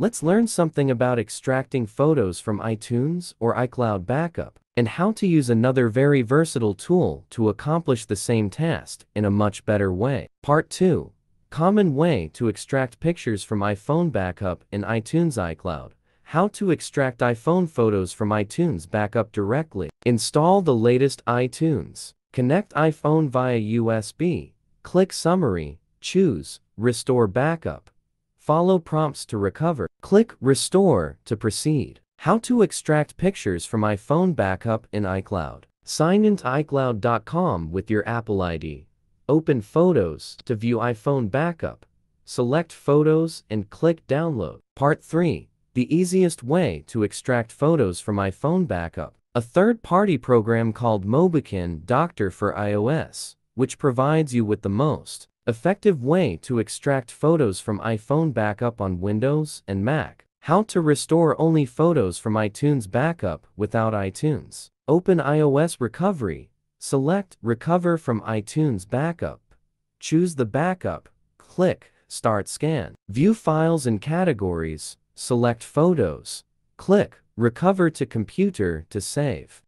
Let's learn something about extracting photos from iTunes or iCloud Backup, and how to use another very versatile tool to accomplish the same task in a much better way. Part 2. Common way to extract pictures from iPhone Backup in iTunes iCloud. How to extract iPhone photos from iTunes Backup directly. Install the latest iTunes. Connect iPhone via USB. Click Summary. Choose Restore Backup. Follow prompts to recover. Click Restore to proceed. How to extract pictures from iPhone backup in iCloud. Sign into iCloud.com with your Apple ID. Open Photos to view iPhone backup. Select Photos and click Download. Part 3. The easiest way to extract photos from iPhone backup. A third-party program called Mobikin Doctor for iOS, which provides you with the most Effective way to extract photos from iPhone backup on Windows and Mac. How to restore only photos from iTunes backup without iTunes. Open iOS Recovery. Select Recover from iTunes Backup. Choose the backup. Click Start Scan. View files and categories. Select Photos. Click Recover to Computer to save.